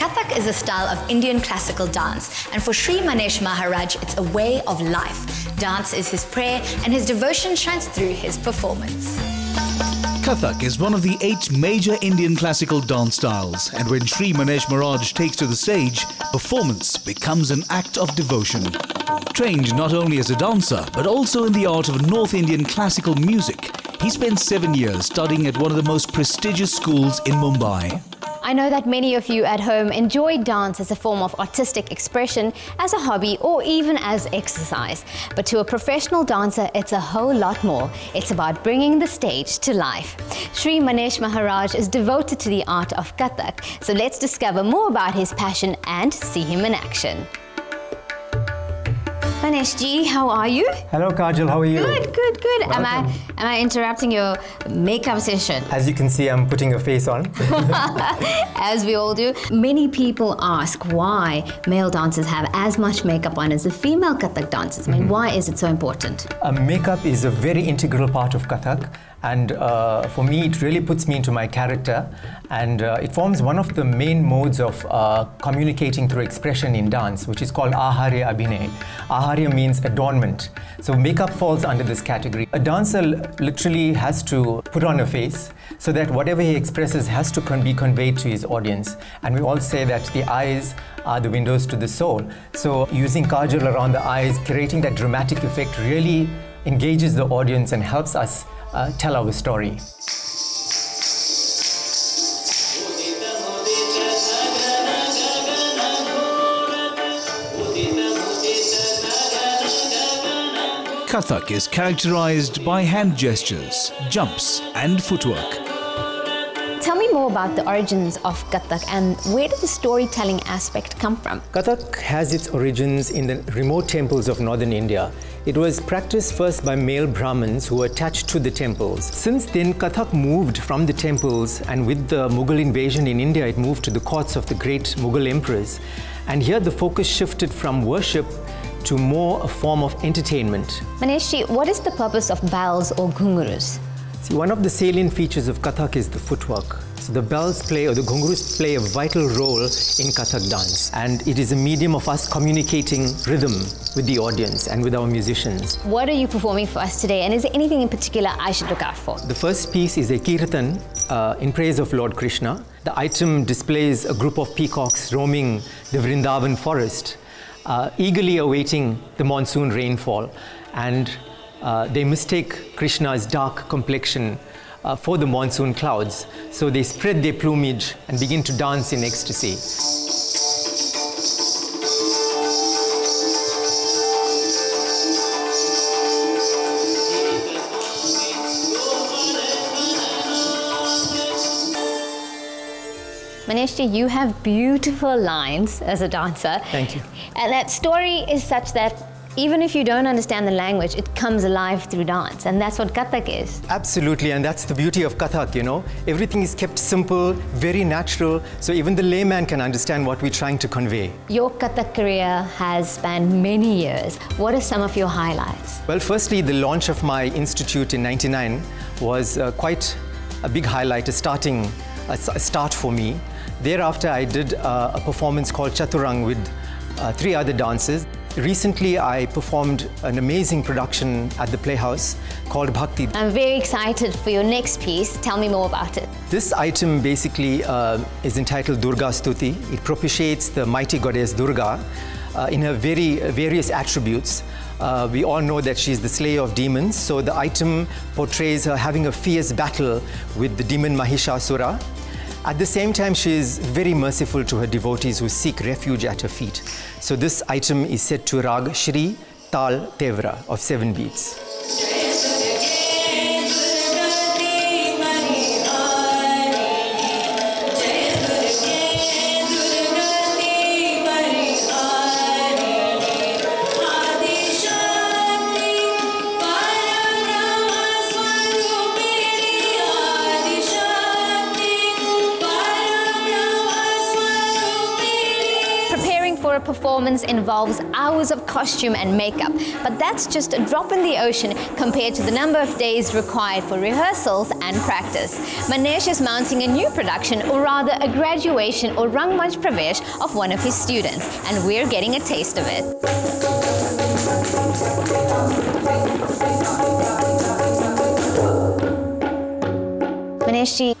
Kathak is a style of Indian classical dance, and for Shri Manesh Maharaj, it's a way of life. Dance is his prayer, and his devotion shines through his performance. Kathak is one of the eight major Indian classical dance styles, and when Shri Manesh Maharaj takes to the stage, performance becomes an act of devotion. Trained not only as a dancer, but also in the art of North Indian classical music, he spent seven years studying at one of the most prestigious schools in Mumbai. I know that many of you at home enjoy dance as a form of artistic expression, as a hobby, or even as exercise. But to a professional dancer, it's a whole lot more. It's about bringing the stage to life. Shri Manesh Maharaj is devoted to the art of Kathak, so let's discover more about his passion and see him in action. Manesh ji, how are you? Hello Kajal, how are you? Good, good, good. Am I am I interrupting your makeup session? As you can see, I'm putting a face on. as we all do. Many people ask why male dancers have as much makeup on as the female Kathak dancers. I mean, mm -hmm. why is it so important? Uh, makeup is a very integral part of Kathak and uh, for me, it really puts me into my character. And uh, it forms one of the main modes of uh, communicating through expression in dance, which is called Aharya Abhinay. Aharya means adornment. So makeup falls under this category. A dancer literally has to put on a face so that whatever he expresses has to con be conveyed to his audience. And we all say that the eyes are the windows to the soul. So using kajal around the eyes, creating that dramatic effect really engages the audience and helps us uh, tell our story. Kathak is characterized by hand gestures, jumps, and footwork. Tell me more about the origins of Kathak and where did the storytelling aspect come from? Kathak has its origins in the remote temples of northern India. It was practiced first by male Brahmins who were attached to the temples. Since then, Kathak moved from the temples and with the Mughal invasion in India, it moved to the courts of the great Mughal emperors. And here the focus shifted from worship to more a form of entertainment. Maneshji, what is the purpose of bells or ghungroos? See, one of the salient features of Kathak is the footwork. The bells play or the ghungroos play a vital role in Kathak dance and it is a medium of us communicating rhythm with the audience and with our musicians. What are you performing for us today and is there anything in particular I should look out for? The first piece is a kirtan uh, in praise of Lord Krishna. The item displays a group of peacocks roaming the Vrindavan forest, uh, eagerly awaiting the monsoon rainfall and uh, they mistake Krishna's dark complexion uh, for the monsoon clouds. So they spread their plumage and begin to dance in ecstasy. Maneshji, you have beautiful lines as a dancer. Thank you. And that story is such that even if you don't understand the language, it comes alive through dance. And that's what Kathak is. Absolutely. And that's the beauty of Kathak, you know. Everything is kept simple, very natural. So even the layman can understand what we're trying to convey. Your Kathak career has spanned many years. What are some of your highlights? Well, firstly, the launch of my institute in 99 was uh, quite a big highlight, a starting, a, start for me. Thereafter, I did uh, a performance called Chaturang with uh, three other dancers. Recently, I performed an amazing production at the Playhouse called Bhakti. I'm very excited for your next piece. Tell me more about it. This item basically uh, is entitled Durga Stuti. It propitiates the mighty goddess Durga uh, in her very various attributes. Uh, we all know that she's the slayer of demons, so the item portrays her having a fierce battle with the demon Mahishasura. At the same time, she is very merciful to her devotees who seek refuge at her feet. So this item is set to Rag Shri Tal Tevra of seven beats. Performance involves hours of costume and makeup, but that's just a drop in the ocean compared to the number of days required for rehearsals and practice. Manesh is mounting a new production, or rather a graduation or Rangmanch Pravesh of one of his students, and we're getting a taste of it.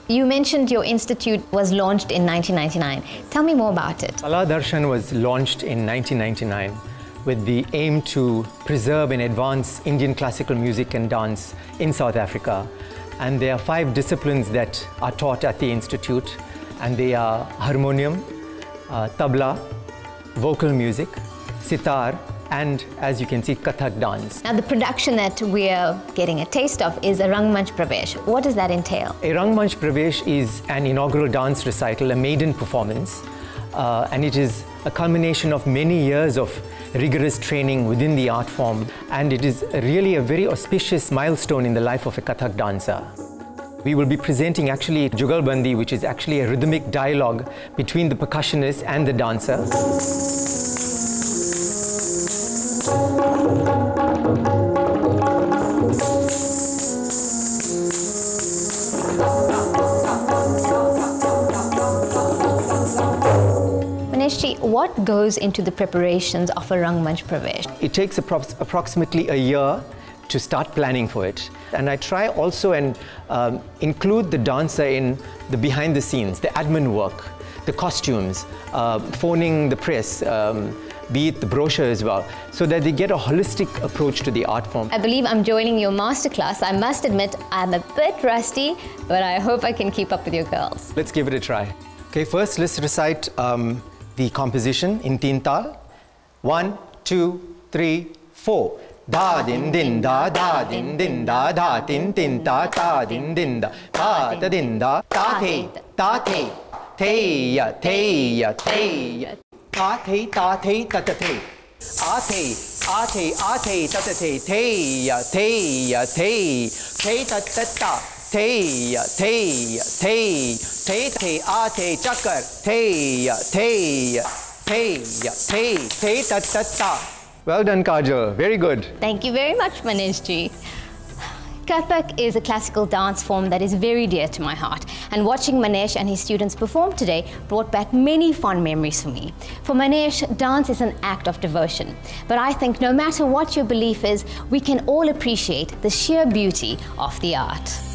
You mentioned your institute was launched in 1999. Tell me more about it. Kala Darshan was launched in 1999 with the aim to preserve and advance Indian classical music and dance in South Africa. And there are five disciplines that are taught at the institute, and they are harmonium, uh, tabla, vocal music, sitar, and as you can see, Kathak dance. Now, the production that we're getting a taste of is a Rangmanch Pravesh. What does that entail? A Rangmanch Pravesh is an inaugural dance recital, a maiden performance, uh, and it is a culmination of many years of rigorous training within the art form, and it is really a very auspicious milestone in the life of a Kathak dancer. We will be presenting actually Jugalbandi, which is actually a rhythmic dialogue between the percussionist and the dancer. What goes into the preparations of a Rangmanch Pravesh? It takes appro- approximately a year to start planning for it. And I try also and um, include the dancer in the behind the scenes, the admin work, the costumes, uh, phoning the press, um, be it the brochure as well, so that they get a holistic approach to the art form. I believe I'm joining your masterclass. I must admit, I'm a bit rusty, but I hope I can keep up with your girls. Let's give it a try. Okay, first let's recite um, the composition in Teen Tal. One, two, three, four. Da din din da da din din da da din din da da din din da da da din da da te da te te ya te ya te ya ta te ta te ta ta te a ah, te a ah, te a ah, te ta ta te te ya te ya te te ta ta ta. Te ya te ya te te te a te chakar. Te ya te ya te ya te te ta ta ta. Well done Kajal. Very good. Thank you very much, Maneshji. Kathak is a classical dance form that is very dear to my heart, and watching Manesh and his students perform today brought back many fond memories for me. For Manesh, dance is an act of devotion, but I think no matter what your belief is, we can all appreciate the sheer beauty of the art.